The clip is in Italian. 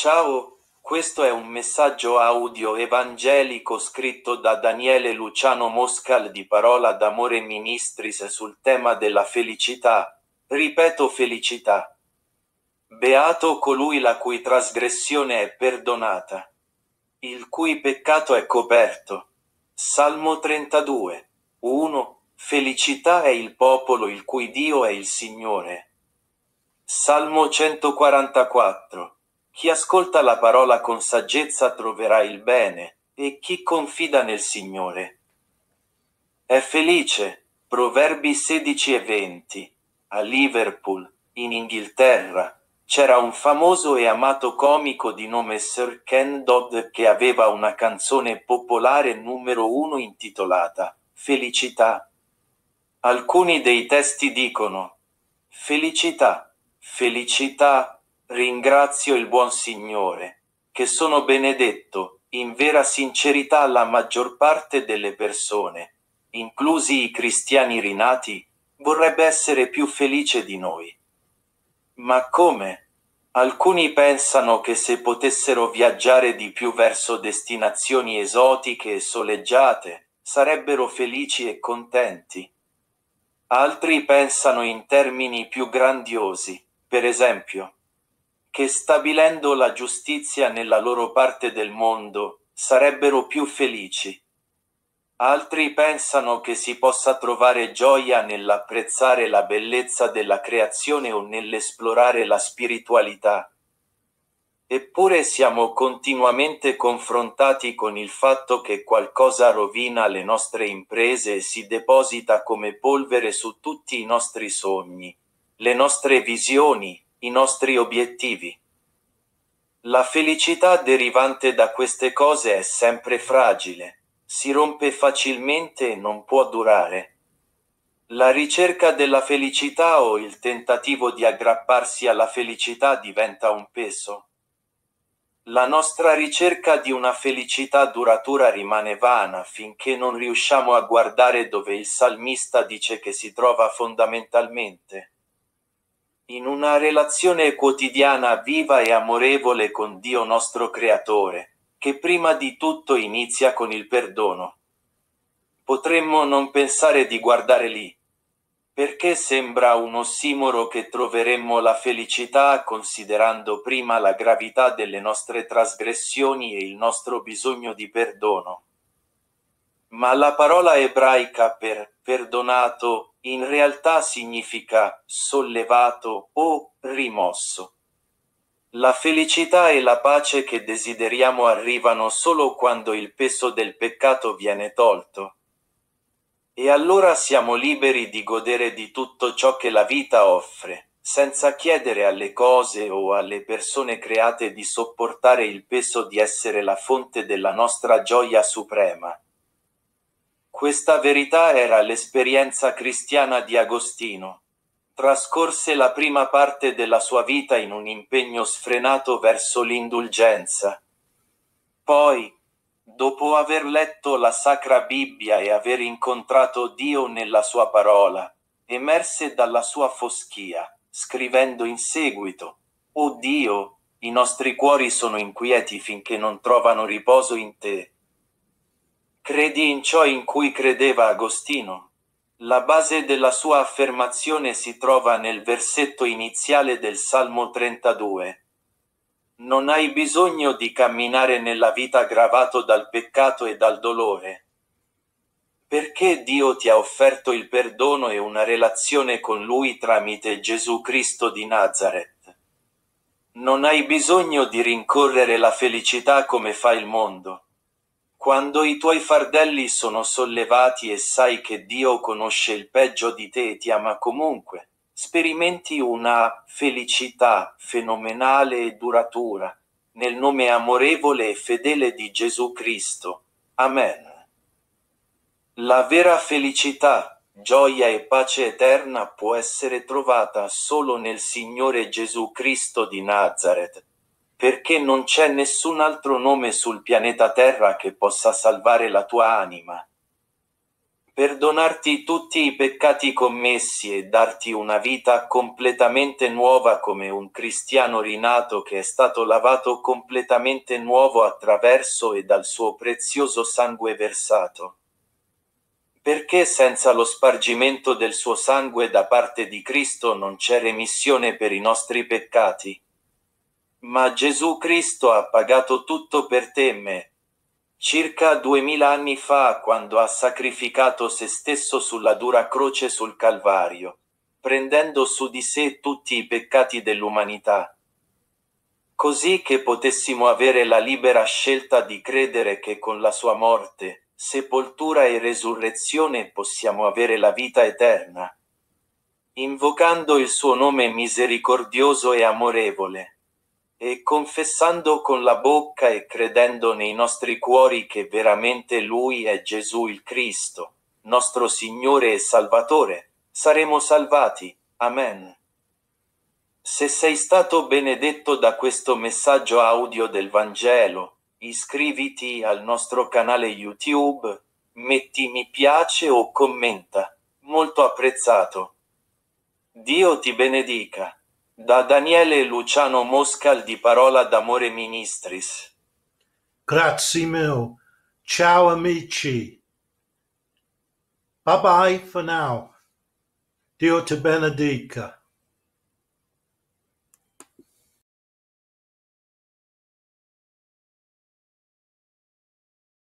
Ciao, questo è un messaggio audio evangelico scritto da Daniele Luciano Moscal di Parola d'Amore Ministris sul tema della felicità. Ripeto felicità. Beato colui la cui trasgressione è perdonata, il cui peccato è coperto. Salmo 32. 1. Felicità è il popolo il cui Dio è il Signore. Salmo 144. Chi ascolta la parola con saggezza troverà il bene, e chi confida nel Signore è felice. Proverbi 16 e 20. A Liverpool, in Inghilterra, c'era un famoso e amato comico di nome Sir Ken Dodd che aveva una canzone popolare numero uno intitolata Felicità. Alcuni dei testi dicono Felicità, felicità, ringrazio il buon Signore, che sono benedetto, in vera sincerità la maggior parte delle persone, inclusi i cristiani rinati, vorrebbe essere più felice di noi. Ma come? Alcuni pensano che se potessero viaggiare di più verso destinazioni esotiche e soleggiate, sarebbero felici e contenti. Altri pensano in termini più grandiosi, per esempio, che stabilendo la giustizia nella loro parte del mondo, sarebbero più felici. Altri pensano che si possa trovare gioia nell'apprezzare la bellezza della creazione o nell'esplorare la spiritualità. Eppure siamo continuamente confrontati con il fatto che qualcosa rovina le nostre imprese e si deposita come polvere su tutti i nostri sogni, le nostre visioni, i nostri obiettivi. La felicità derivante da queste cose è sempre fragile, si rompe facilmente e non può durare. La ricerca della felicità o il tentativo di aggrapparsi alla felicità diventa un peso. La nostra ricerca di una felicità duratura rimane vana finché non riusciamo a guardare dove il salmista dice che si trova fondamentalmente. In una relazione quotidiana viva e amorevole con Dio nostro Creatore, che prima di tutto inizia con il perdono. Potremmo non pensare di guardare lì, perché sembra un ossimoro che troveremmo la felicità considerando prima la gravità delle nostre trasgressioni e il nostro bisogno di perdono. Ma la parola ebraica per perdonato in realtà significa sollevato o rimosso. La felicità e la pace che desideriamo arrivano solo quando il peso del peccato viene tolto. E allora siamo liberi di godere di tutto ciò che la vita offre, senza chiedere alle cose o alle persone create di sopportare il peso di essere la fonte della nostra gioia suprema. Questa verità era l'esperienza cristiana di Agostino. Trascorse la prima parte della sua vita in un impegno sfrenato verso l'indulgenza. Poi, dopo aver letto la Sacra Bibbia e aver incontrato Dio nella sua parola, emerse dalla sua foschia, scrivendo in seguito, O Dio, i nostri cuori sono inquieti finché non trovano riposo in te. Credi in ciò in cui credeva Agostino? La base della sua affermazione si trova nel versetto iniziale del Salmo 32. Non hai bisogno di camminare nella vita gravato dal peccato e dal dolore. Perché Dio ti ha offerto il perdono e una relazione con Lui tramite Gesù Cristo di Nazareth. Non hai bisogno di rincorrere la felicità come fa il mondo. Quando i tuoi fardelli sono sollevati e sai che Dio conosce il peggio di te e ti ama comunque, sperimenti una felicità fenomenale e duratura, nel nome amorevole e fedele di Gesù Cristo. Amen. La vera felicità, gioia e pace eterna può essere trovata solo nel Signore Gesù Cristo di Nazareth, perché non c'è nessun altro nome sul pianeta Terra che possa salvare la tua anima perdonarti tutti i peccati commessi e darti una vita completamente nuova come un cristiano rinato che è stato lavato completamente nuovo attraverso e dal suo prezioso sangue versato. Perché senza lo spargimento del suo sangue da parte di Cristo non c'è remissione per i nostri peccati? Ma Gesù Cristo ha pagato tutto per te e me, Circa duemila anni fa, quando ha sacrificato se stesso sulla dura croce sul Calvario, prendendo su di sé tutti i peccati dell'umanità, così che potessimo avere la libera scelta di credere che con la sua morte, sepoltura e resurrezione possiamo avere la vita eterna. Invocando il suo nome misericordioso e amorevole, e confessando con la bocca e credendo nei nostri cuori che veramente Lui è Gesù il Cristo, nostro Signore e Salvatore, saremo salvati. Amen. Se sei stato benedetto da questo messaggio audio del Vangelo, iscriviti al nostro canale YouTube, metti mi piace o commenta. Molto apprezzato. Dio ti benedica. Da Daniele Luciano Moscal di Parola d'Amore Ministris. Grazie mille. Ciao amici. Bye bye for now. Dio ti benedica.